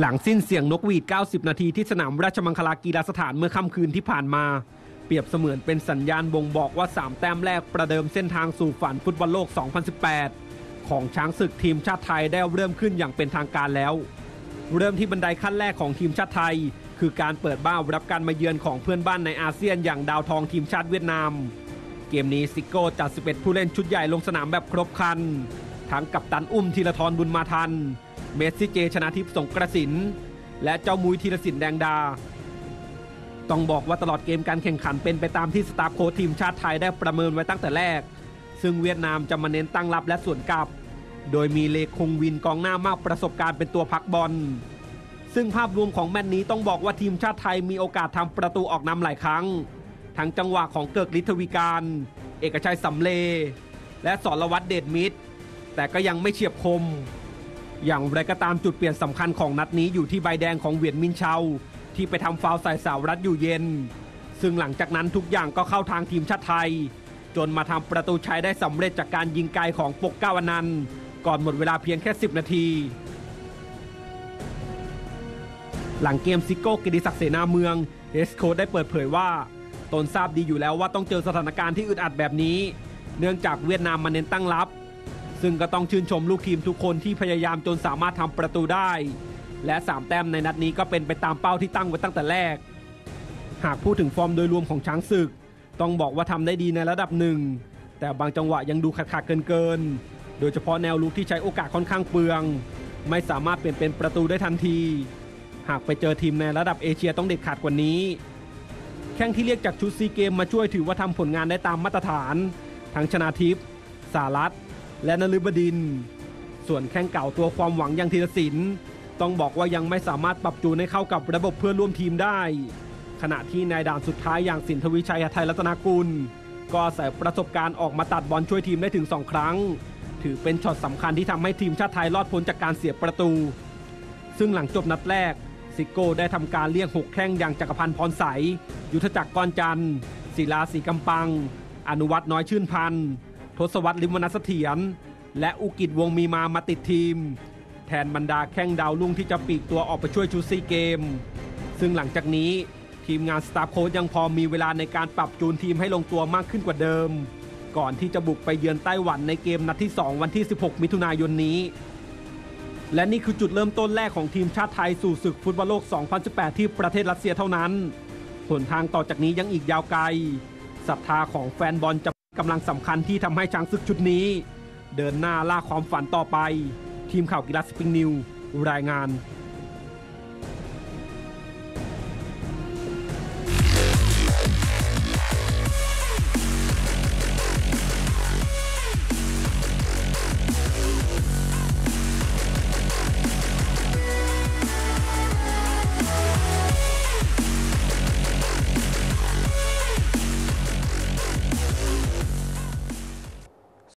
หลังสิ้นเสียงนกหวีด 90 นาทีที่สนามราชมังคลากีฬาสถานเมื่อค่ำคืนที่ผ่านมา เปรียบเสมือนเป็นสัญญาณบ่งบอกว่า 3 แต้มแรกประเดิมเส้นทางสู่ฝันฟุตบอลโลก 2018 ของช้างศึกทีมชาติไทยได้เริ่มขึ้นอย่างเป็นทางการแล้ว เริ่มที่บันไดขั้นแรกของทีมชาติไทย คือการเปิดบ้านรับการมาเยือนของเพื่อนบ้านในอาเซียนอย่างดาวทองทีมชาติเวียดนาม เกมนี้ซิโก้จัด 11 ผู้เล่นชุดใหญ่ลงสนามแบบครบครันทั้งกัปตันอุ้มธีราทรบุญมาทัน เมสซี่เจชนาธิปสรงกระสินธ์ และเจ้ามุ้ยธีรศิลป์แดงดา ต้องบอกว่าตลอดเกมการแข่งขันเป็นไปตามที่สตาฟโค้ชทีมชาติไทยได้ประเมินไว้ตั้งแต่แรก ซึ่งเวียดนามจะมาเน้นตั้งรับและสวนกลับ โดยมีเลกงวินห์กองหน้ามากประสบการณ์เป็นตัวพักบอล ซึ่งภาพรวมของแมตช์นี้ต้องบอกว่าทีมชาติไทยมีโอกาสทำประตูออกนำหลายครั้ง ทั้งจังหวะของเกริกฤทธิ์ทวีกาญจน์ เอกชัยสำเล และสรวัตรเดชมิตร แต่ก็ยังไม่เฉียบคม อย่างไรก็ตามจุดเปลี่ยนสำคัญของนัดนี้อยู่ที่ใบแดงของเวียนมินเชาที่ไปทำฟาวใส่สาวรัฐอยู่เย็น ซึ่งหลังจากนั้นทุกอย่างก็เข้าทางทีมชาติไทย จนมาทำประตูชัยได้สำเร็จจากการยิงไกลของปกเก้าอนันต์ก่อนหมดเวลาเพียงแค่ 10 นาที หลังเกมซิโก้กิติศักดิ์เสนาเมืองเฮสโคได้เปิดเผยว่า ตนทราบดีอยู่แล้วว่าต้องเจอสถานการณ์ที่อึดอัดแบบนี้ เนื่องจากเวียดนามมาเน้นตั้งรับ ซึ่งก็ต้องชื่นชมลูกทีมทุกคนที่พยายามจนสามารถทำประตูได้ และ 3 แต้มในนัดนี้ก็เป็นไปตามเป้าที่ตั้งไว้ตั้งแต่แรก หากพูดถึงฟอร์มโดยรวมของช้างศึก ต้องบอกว่าทำได้ดีในระดับหนึ่ง แต่บางจังหวะยังดูขาดขาดเกินเกินๆโดยเฉพาะแนวลุกที่ใช้โอกาสค่อนข้างเปลือง ไม่สามารถเปลี่ยนเป็นประตูได้ทันที หากไปเจอทีมในระดับเอเชียต้องเด็ดขาดกว่านี้ แข้งที่เรียกจากชุดซีเกมส์มาช่วยถือว่าทำผลงานได้ตามมาตรฐาน ทั้งชนาทิพย์สารัต และนฤบดิน ส่วนแข้งเก่าตัวความหวังอย่างธีรศิลป์ต้องบอกว่ายังไม่สามารถปรับจูนให้เข้ากับระบบเพื่อนร่วมทีมได้ ขณะที่ในด่านสุดท้ายอย่างสินทวีชัยหทัยรัตนกุล ก็อาศัยประสบการณ์ออกมาตัดบอลช่วยทีมได้ถึง 2 ครั้ง ถือเป็นช็อตสำคัญที่ทำให้ทีมชาติไทยรอดพ้นจากการเสียประตู ซึ่งหลังจบนัดแรกซิโก้ได้ทำการเรียกหกแข้งอย่างจักรพันธ์พรใส ยุทธจักรก้อนจันทร์ศิลาศรีกำปัง อนุวัฒน์น้อยชื่นพันธ์ ศวรรษลิ่มวรรณเสถียร และอุกฤษณ์วงศ์มีมามาติดทีม แทนบรรดาแข้งดาวรุ่งที่จะปลีกตัวออกไปช่วยชุดซีเกมส์ ซึ่งหลังจากนี้ทีมงานสตาฟโค้ชยังพอมีเวลาในการปรับจูนทีมให้ลงตัวมากขึ้นกว่าเดิม ก่อนที่จะบุกไปเยือนไต้หวันในเกมนัดที่ 2 วันที่ 16 มิถุนายนนี้ และนี่คือจุดเริ่มต้นแรกของทีมชาติไทยสู่ศึกฟุตบอลโลก 2018 ที่ประเทศรัสเซียเท่านั้นหนทางต่อจากนี้ยังอีกยาวไกลศรัทธาของแฟนบอลจะ กำลังสำคัญที่ทำให้ช้างศึกชุดนี้ เดินหน้าล่าความฝันต่อไป ทีมข่าวกีฬาสปริงนิวรายงาน